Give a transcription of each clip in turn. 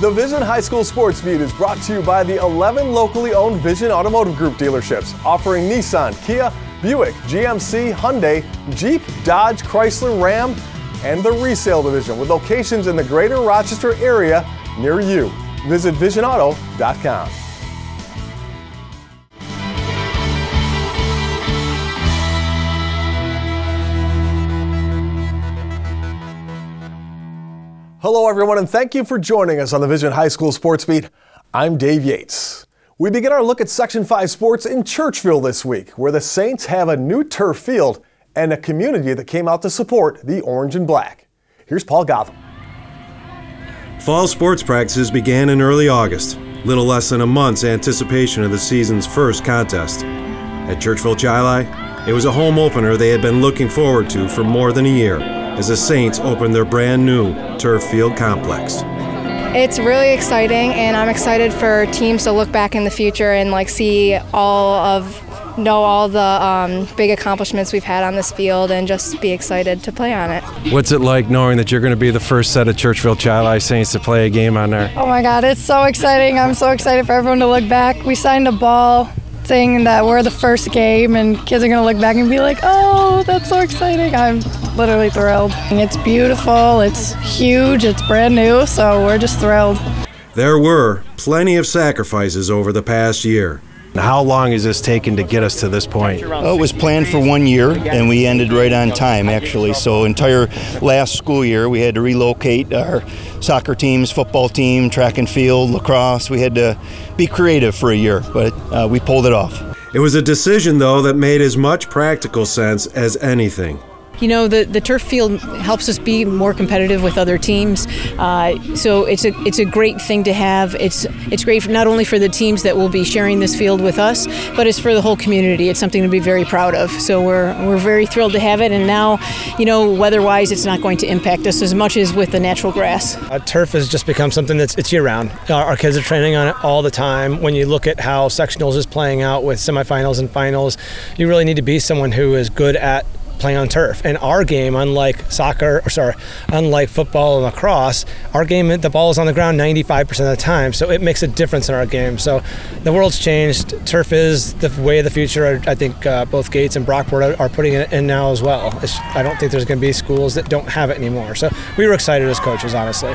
The Vision High School Sports Beat is brought to you by the 11 locally owned Vision Automotive Group dealerships offering Nissan, Kia, Buick, GMC, Hyundai, Jeep, Dodge, Chrysler, Ram, and the resale division with locations in the greater Rochester area near you. Visit visionauto.com. Hello, everyone, and thank you for joining us on the Vision High School Sports Beat. I'm Dave Yates. We begin our look at Section 5 sports in Churchville this week, where the Saints have a new turf field and a community that came out to support the orange and black. Here's Paul Gotham. Fall sports practices began in early August, little less than a month's anticipation of the season's first contest. At Churchville Chili, it was a home opener they had been looking forward to for more than a year as the Saints open their brand new turf field complex. It's really exciting, and I'm excited for teams to look back in the future and like see all of know all the um, big accomplishments we've had on this field and just be excited to play on it. What's it like knowing that you're going to be the first set of Churchville Chili Saints to play a game on there? Oh my God, it's so exciting! I'm so excited for everyone to look back. We signed a ball saying that we're the first game and kids are going to look back and be like, oh, that's so exciting. I'm literally thrilled. It's beautiful, it's huge, it's brand new, so we're just thrilled. There were plenty of sacrifices over the past year. How long has this taken to get us to this point? Oh, it was planned for one year, and we ended right on time, actually. So, entire last school year, we had to relocate our soccer teams, football team, track and field, lacrosse. We had to be creative for a year, but uh, we pulled it off. It was a decision, though, that made as much practical sense as anything you know the, the turf field helps us be more competitive with other teams. Uh, so it's a it's a great thing to have. It's it's great not only for the teams that will be sharing this field with us but it's for the whole community. It's something to be very proud of. So we're we're very thrilled to have it. And now you know weather-wise it's not going to impact us as much as with the natural grass. Uh, turf has just become something that's it's year-round. Our, our kids are training on it all the time. When you look at how sectionals is playing out with semifinals and finals you really need to be someone who is good at playing on turf. And our game, unlike soccer, or sorry, unlike football and lacrosse, our game the ball is on the ground 95% of the time, so it makes a difference in our game. So the world's changed. Turf is the way of the future. I think uh, both Gates and Brockport are putting it in now as well. It's, I don't think there's going to be schools that don't have it anymore. So we were excited as coaches, honestly.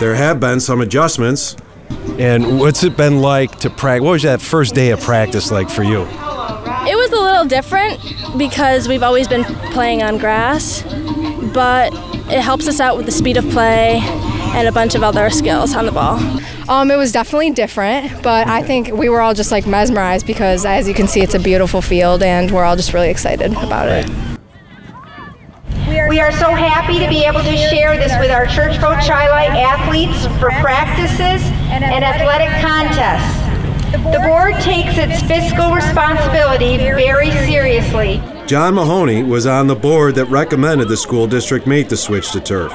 There have been some adjustments. And what's it been like to practice? What was that first day of practice like for you? It was a little different because we've always been playing on grass, but it helps us out with the speed of play and a bunch of other skills on the ball. Um, it was definitely different, but I think we were all just like mesmerized because, as you can see, it's a beautiful field, and we're all just really excited about it. We are so happy to be able to share this with our Churchville Chili athletes for practices and athletic contests. The board takes its fiscal responsibility very seriously. John Mahoney was on the board that recommended the school district make the switch to turf.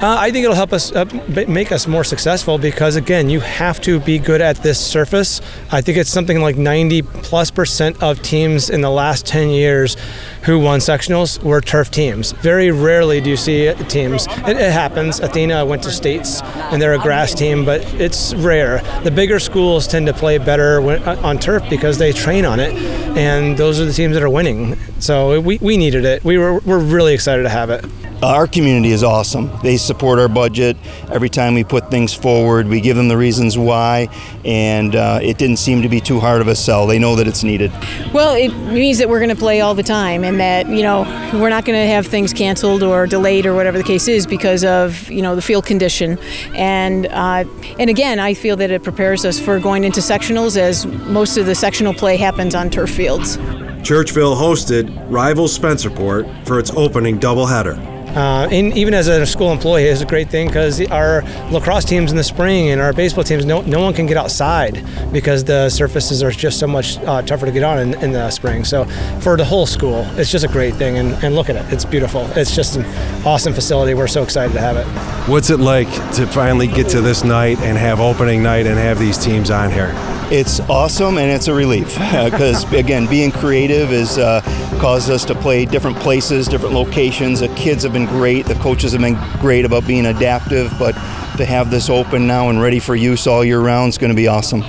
Uh, I think it'll help us uh, make us more successful because again, you have to be good at this surface. I think it's something like 90 plus percent of teams in the last 10 years who won sectionals were turf teams. Very rarely do you see teams. It, it happens. Athena went to states and they're a grass team, but it's rare. The bigger schools tend to play better when, uh, on turf because they train on it, and those are the teams that are winning. So we, we needed it. We were we're really excited to have it. Our community is awesome. They support our budget every time we put things forward. We give them the reasons why, and uh, it didn't seem to be too hard of a sell. They know that it's needed. Well, it means that we're going to play all the time, and that you know we're not going to have things canceled or delayed or whatever the case is because of you know the field condition. And uh, and again, I feel that it prepares us for going into sectionals, as most of the sectional play happens on turf fields. Churchville hosted rival Spencerport for its opening doubleheader. Uh, and even as a school employee, it's a great thing because our lacrosse teams in the spring and our baseball teams, no, no one can get outside because the surfaces are just so much uh, tougher to get on in, in, the spring. So for the whole school, it's just a great thing. And, and look at it, it's beautiful. It's just an awesome facility. We're so excited to have it. What's it like to finally get to this night and have opening night and have these teams on here? It's awesome and it's a relief because again, being creative is uh, caused us to play different places, different locations. The kids have been great. The coaches have been great about being adaptive, but to have this open now and ready for use all year round is going to be awesome.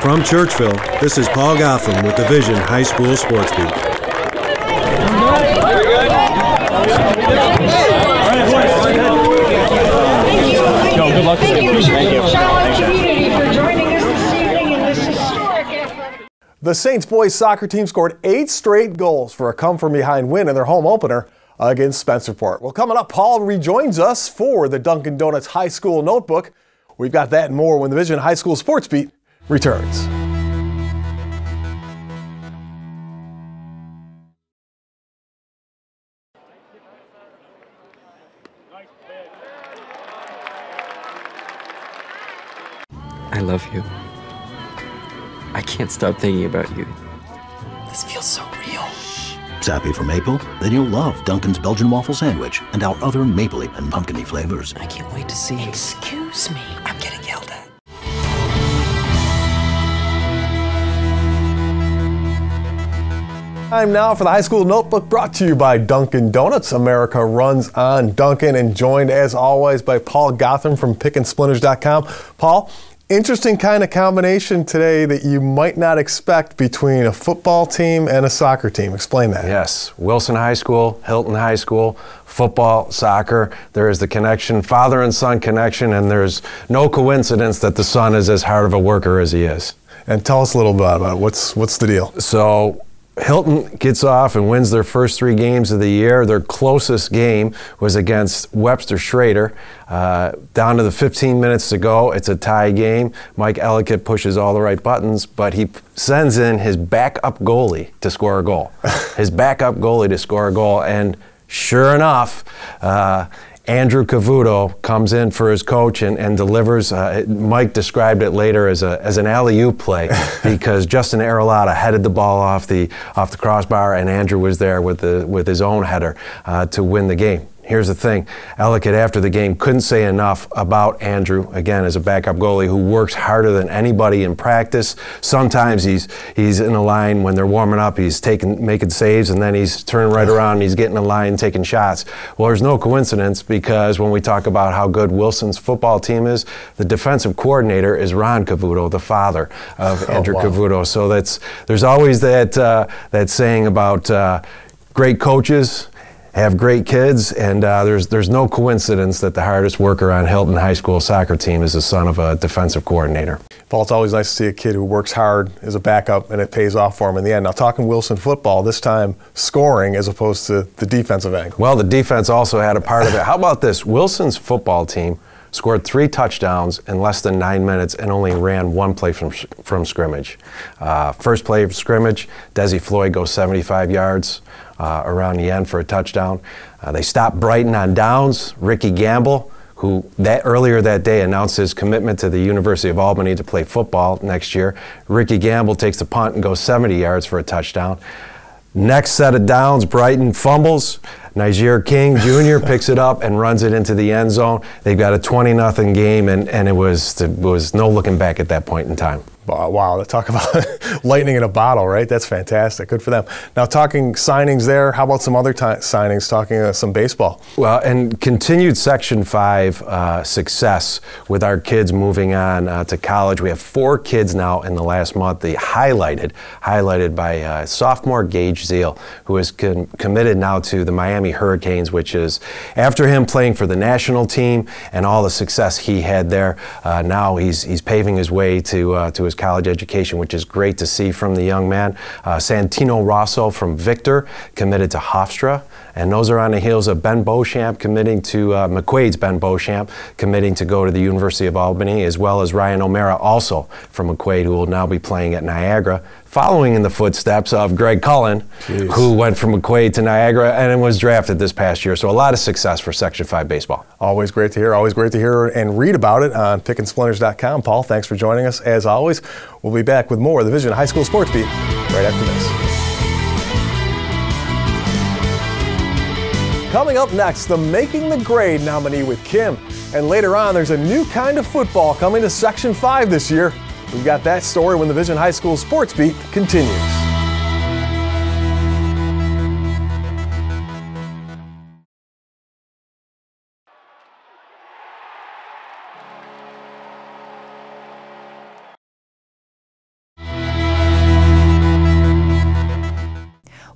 From Churchville, this is Paul Gotham with Division High School Sports Beat. Thank you, Charlotte community, for joining us this evening in this historic athletic. The Saints boys soccer team scored eight straight goals for a come from behind win in their home opener against Spencerport. Well, coming up, Paul rejoins us for the Dunkin' Donuts High School Notebook. We've got that and more when the Vision High School Sports Beat returns. I love you. I can't stop thinking about you. This feels so real. Sappy for maple? Then you'll love Dunkin's Belgian waffle sandwich and our other mapley and pumpkiny flavors. I can't wait to see you. Excuse me, I'm getting yelled at. Time now for the high school notebook brought to you by Dunkin' Donuts. America runs on Dunkin' and joined as always by Paul Gotham from pickinsplinters.com. Paul, interesting kind of combination today that you might not expect between a football team and a soccer team. Explain that. Yes, Wilson High School, Hilton High School, football, soccer. There is the connection, father and son connection, and there's no coincidence that the son is as hard of a worker as he is. And tell us a little bit about it. What's what's the deal? So Hilton gets off and wins their first three games of the year. Their closest game was against Webster Schrader. Uh, down to the 15 minutes to go, it's a tie game. Mike Ellicott pushes all the right buttons, but he sends in his backup goalie to score a goal. his backup goalie to score a goal, and sure enough, uh, Andrew Cavuto comes in for his coach and, and delivers. Uh, Mike described it later as, a, as an alley-oop play because Justin Aralotta headed the ball off the off the crossbar, and Andrew was there with the with his own header uh, to win the game. Here's the thing Ellicott, after the game, couldn't say enough about Andrew, again, as a backup goalie who works harder than anybody in practice. Sometimes he's he's in a line when they're warming up, he's taking, making saves, and then he's turning right around and he's getting a line taking shots. Well, there's no coincidence because when we talk about how good Wilson's football team is, the defensive coordinator is Ron Cavuto, the father of Andrew wow. Cavuto. So that's there's always that, uh, that saying about uh, great coaches have great kids, and uh, there's there's no coincidence that the hardest worker on Hilton High School soccer team is the son of a defensive coordinator. Paul, it's always nice to see a kid who works hard as a backup and it pays off for him in the end. Now, talking Wilson football, this time scoring as opposed to the defensive angle. Well, the defense also had a part of it. How about this? Wilson's football team scored three touchdowns in less than nine minutes and only ran one play from, from scrimmage. Uh, first play of scrimmage, Desi Floyd goes 75 yards uh, around the end for a touchdown. Uh, they stopped Brighton on downs. Ricky Gamble, who that earlier that day announced his commitment to the University of Albany to play football next year. Ricky Gamble takes the punt and goes 70 yards for a touchdown. Next set of downs, Brighton fumbles. Niger King Jr. picks it up and runs it into the end zone. They've got a 20 0 game, and, and it was it was no looking back at that point in time. Wow, talk about lightning in a bottle, right? That's fantastic. Good for them. Now, talking signings there, how about some other t- signings, talking uh, some baseball? Well, and continued Section 5 uh, success with our kids moving on uh, to college. We have four kids now in the last month, the highlighted, highlighted by uh, sophomore Gage Ziehl, who is committed now to the Miami Hurricanes, which is after him playing for the national team and all the success he had there, uh, now he's, he's paving his way to, uh, to his college education, which is great to see from the young man. Uh, Santino Rosso from Victor committed to Hofstra. And those are on the heels of Ben Beauchamp committing to uh, McQuaid's Ben Beauchamp committing to go to the University of Albany, as well as Ryan O'Mara also from McQuaid, who will now be playing at Niagara, following in the footsteps of Greg Cullen, Jeez. who went from McQuaid to Niagara and was drafted this past year. So a lot of success for Section 5 baseball. Always great to hear. Always great to hear and read about it on pickinsplinters.com. Paul, thanks for joining us as always. We'll be back with more of the Vision High School Sports Beat right after this. Coming up next, the Making the Grade nominee with Kim. And later on, there's a new kind of football coming to Section 5 this year. We've got that story when the Vision High School Sports Beat continues.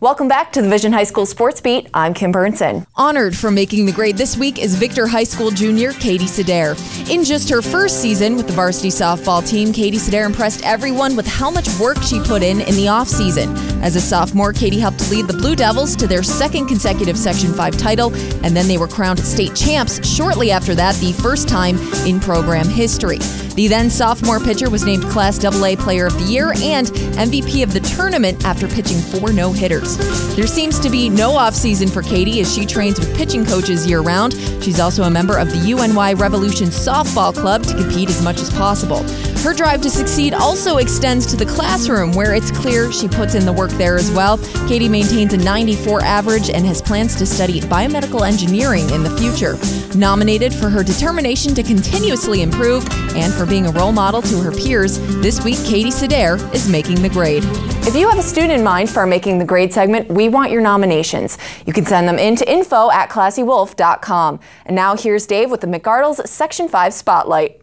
Welcome back to the Vision High School Sports Beat. I'm Kim Berntson. Honored for making the grade this week is Victor High School junior Katie Sidare. In just her first season with the varsity softball team, Katie Sidare impressed everyone with how much work she put in in the offseason. As a sophomore, Katie helped lead the Blue Devils to their second consecutive Section 5 title, and then they were crowned state champs shortly after that, the first time in program history. The then sophomore pitcher was named Class AA Player of the Year and MVP of the tournament after pitching four no hitters. There seems to be no offseason for Katie as she trains with pitching coaches year round. She's also a member of the UNY Revolution Softball Club to compete as much as possible. Her drive to succeed also extends to the classroom, where it's clear she puts in the work there as well. Katie maintains a 94 average and has plans to study biomedical engineering in the future. Nominated for her determination to continuously improve and for being a role model to her peers, this week Katie Sidare is making the grade. If you have a student in mind for our Making the Grade segment, we want your nominations. You can send them in to info at classywolf.com. And now here's Dave with the McArdles Section 5 Spotlight.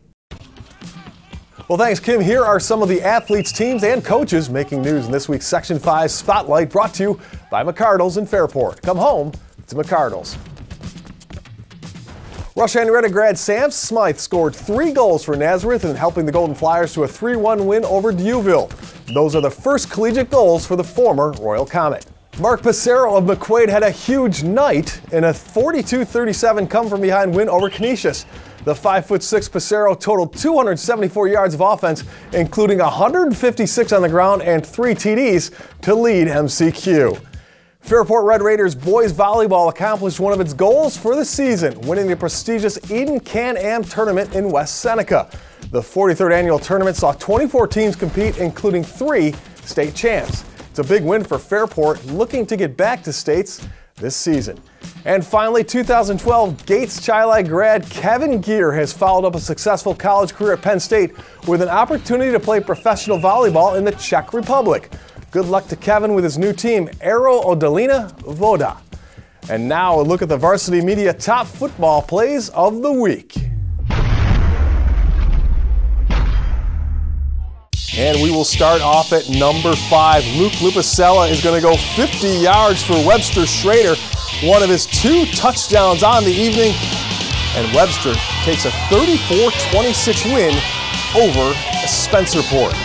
Well, thanks, Kim. Here are some of the athletes, teams, and coaches making news in this week's Section 5 Spotlight brought to you by McArdles in Fairport. Come home to McArdles. Rush Henrietta grad Sam Smythe scored three goals for Nazareth in helping the Golden Flyers to a 3-1 win over D'Youville. Those are the first collegiate goals for the former Royal Comet. Mark Passero of McQuaid had a huge night in a 42-37 come-from-behind win over Canisius. The 5'6 Passero totaled 274 yards of offense, including 156 on the ground and three TDs to lead MCQ. Fairport Red Raiders boys volleyball accomplished one of its goals for the season, winning the prestigious Eden Can-Am tournament in West Seneca. The 43rd annual tournament saw 24 teams compete, including three state champs. It's a big win for Fairport, looking to get back to states this season. And finally, 2012 Gates Chili grad Kevin Gear has followed up a successful college career at Penn State with an opportunity to play professional volleyball in the Czech Republic. Good luck to Kevin with his new team, Aero Odolena Voda. And now a look at the varsity media top football plays of the week. And we will start off at number five. Luke Lupacella is going to go 50 yards for Webster Schrader, one of his two touchdowns on the evening. And Webster takes a 34-26 win over Spencerport.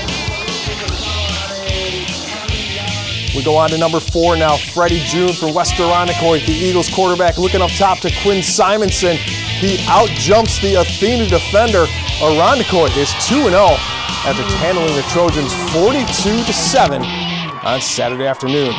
We go on to number four now. Freddie June for West Irondequoit, the Eagles quarterback, looking up top to Quinn Simonson. He outjumps the Athena defender. Irondequoit is 2-0 after handling the Trojans 42 to 7 on Saturday afternoon.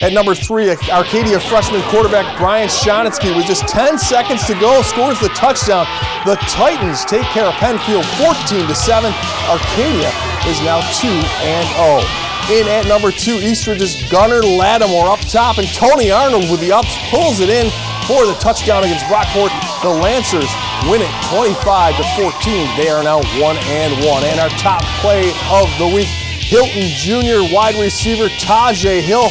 At number three, Arcadia freshman quarterback Brian Shonitsky with just 10 seconds to go scores the touchdown. The Titans take care of Penfield 14 to 7. Arcadia is now 2 and 0. In at number two, Eastridge's Gunner Lattimore up top, and Tony Arnold with the ups pulls it in for the touchdown against Brockport. The Lancers win it 25 to 14. They are now one and one. And our top play of the week, Hilton Junior wide receiver Tajay Hill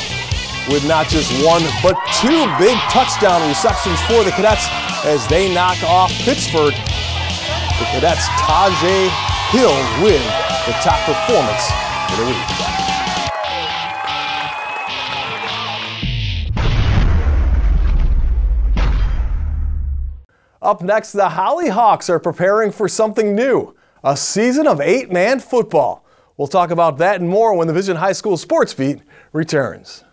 with not just one but two big touchdown receptions for the Cadets as they knock off Pittsford. The Cadets Tajay Hill with the top performance for the week. Up next, the Holley Hawks are preparing for something new a season of eight man football. We'll talk about that and more when the Vision High School Sports Beat returns.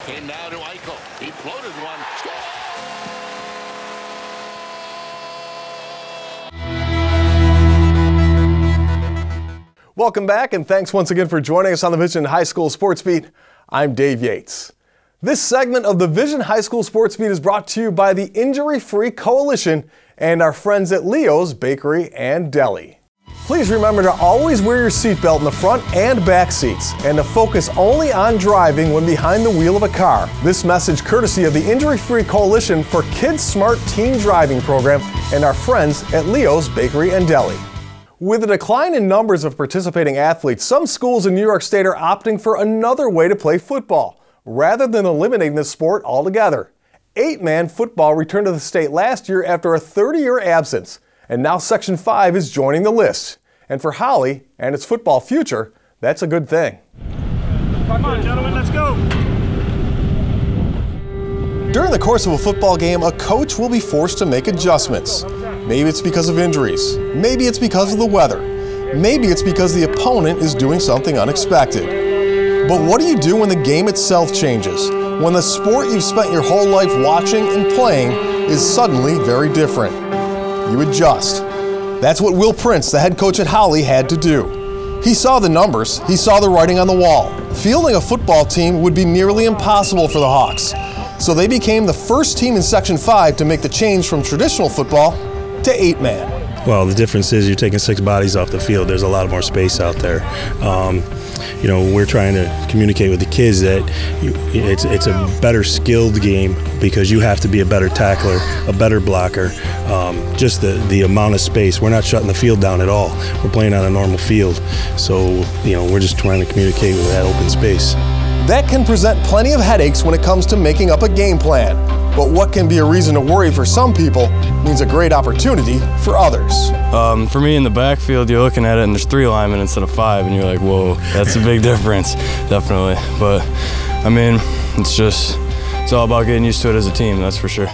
Came now to Eichel. He floated one. Welcome back, and thanks once again for joining us on the Vision High School Sports Beat. I'm Dave Yates. This segment of the Vision High School Sports Beat is brought to you by the Injury Free Coalition and our friends at Leo's Bakery and Deli. Please remember to always wear your seatbelt in the front and back seats and to focus only on driving when behind the wheel of a car. This message courtesy of the Injury Free Coalition for Kids Smart Teen Driving Program and our friends at Leo's Bakery and Deli. With a decline in numbers of participating athletes, some schools in New York State are opting for another way to play football, rather than eliminating the sport altogether. Eight-man football returned to the state last year after a 30-year absence, and now Section 5 is joining the list. And for Holley and its football future, that's a good thing. Come on, gentlemen, let's go. During the course of a football game, a coach will be forced to make adjustments. Maybe it's because of injuries. Maybe it's because of the weather. Maybe it's because the opponent is doing something unexpected. But what do you do when the game itself changes? When the sport you've spent your whole life watching and playing is suddenly very different? You adjust. That's what Will Prince, the head coach at Holley, had to do. He saw the numbers, he saw the writing on the wall. Fielding a football team would be nearly impossible for the Hawks. So they became the first team in Section 5 to make the change from traditional football to eight man. Well, the difference is you're taking six bodies off the field. There's a lot more space out there. Um, you know, we're trying to communicate with the kids that you, it's it's a better skilled game because you have to be a better tackler, a better blocker. Um, just the the amount of space. We're not shutting the field down at all. We're playing on a normal field, so you know we're just trying to communicate with that open space. That can present plenty of headaches when it comes to making up a game plan. But what can be a reason to worry for some people means a great opportunity for others. Um, for me in the backfield, you're looking at it and there's three linemen instead of five, and you're like, whoa, that's a big difference, definitely. But I mean, it's just, it's all about getting used to it as a team, that's for sure.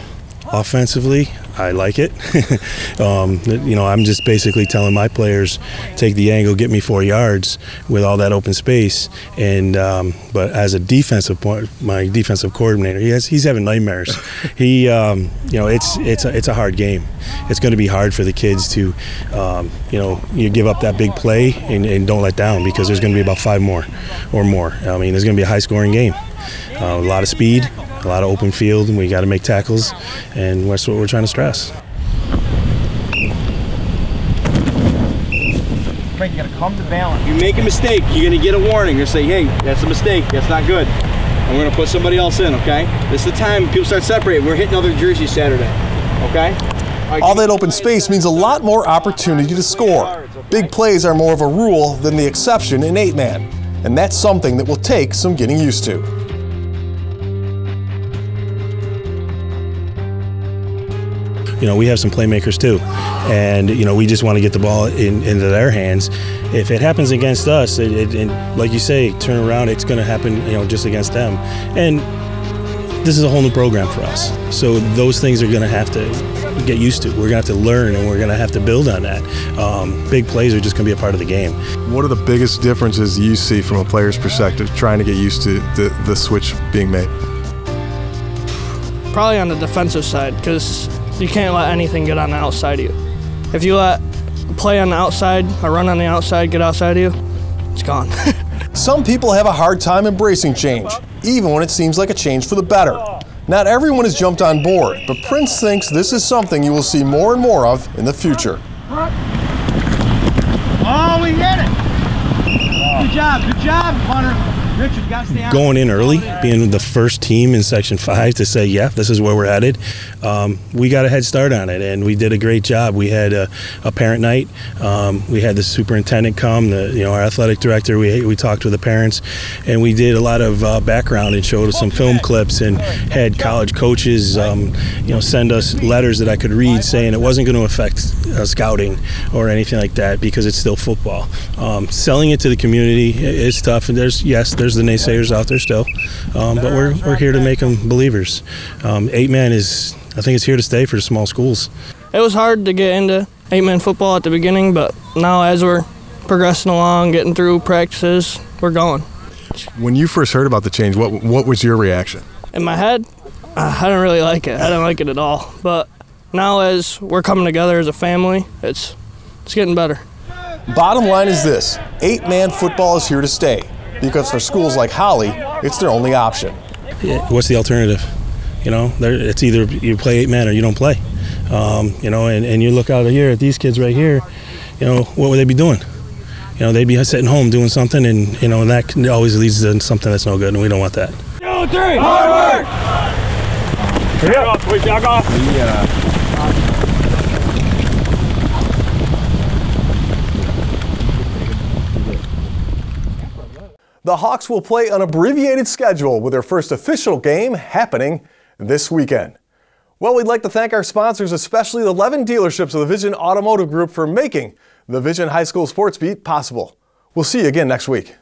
Offensively, I like it. um, you know, I'm just basically telling my players, take the angle, get me four yards with all that open space. And um, but as a defensive point, my defensive coordinator, he has, he's having nightmares. he, um, you know, it's it's a, it's a hard game. It's going to be hard for the kids to, um, you know, you give up that big play and, and don't let down because there's going to be about five more or more. I mean, there's going to be a high scoring game. Uh, a lot of speed, a lot of open field, and we got to make tackles, and that's what we're trying to stress. Frank, you got to come to balance. You make a mistake, you're going to get a warning. You're say, hey, that's a mistake. That's not good. And we're going to put somebody else in, okay? This is the time people start separating. We're hitting other jerseys Saturday, okay? All that open space means a lot more opportunity to score. Big plays are more of a rule than the exception in eight man, and that's something that will take some getting used to. You know, we have some playmakers too, and you know, we just want to get the ball in, into their hands. If it happens against us, it, it, it, like you say, turn around, it's going to happen, you know, just against them. And this is a whole new program for us, so those things are going to have to get used to. We're going to have to learn, and we're going to have to build on that. Um, big plays are just going to be a part of the game. What are the biggest differences you see from a player's perspective, trying to get used to the, the switch being made? Probably on the defensive side, because you can't let anything get on the outside of you. If you let play on the outside or run on the outside get outside of you, it's gone. Some people have a hard time embracing change, even when it seems like a change for the better. Not everyone has jumped on board, but Prince thinks this is something you will see more and more of in the future. Oh, we hit it! Good job, good job, Hunter. Going in early, being the first team in Section 5 to say, yeah, this is where we're headed, um, we got a head start on it, and we did a great job. We had a, a parent night. Um, we had the superintendent come, the, you know, our athletic director. We, we talked with the parents, and we did a lot of uh, background and showed some film clips and had college coaches, um, you know, send us letters that I could read saying it wasn't going to affect uh, scouting or anything like that because it's still football. Um, selling it to the community is tough, and there's, yes, there's there's the naysayers out there still, um, but we're, we're here to make them believers. Um, eight man is, I think, it's here to stay for the small schools. It was hard to get into eight man football at the beginning, but now as we're progressing along, getting through practices, we're going. When you first heard about the change, what what was your reaction? In my head, I didn't really like it. I didn't like it at all. But now, as we're coming together as a family, it's it's getting better. Bottom line is this: eight-man football is here to stay because for schools like Holley, it's their only option. What's the alternative? You know, it's either you play eight man or you don't play. Um, you know, and, and you look out of here at these kids right here. you know, what would they be doing? You know, they'd be sitting home doing something, and you know, and that can- always leads to something that's no good, and we don't want that. Two, three. Hard work. Back off. Wait, back off. The Hawks will play an abbreviated schedule with their first official game happening this weekend. Well, we'd like to thank our sponsors, especially the 11 dealerships of the Vision Automotive Group, for making the Vision High School Sports Beat possible. We'll see you again next week.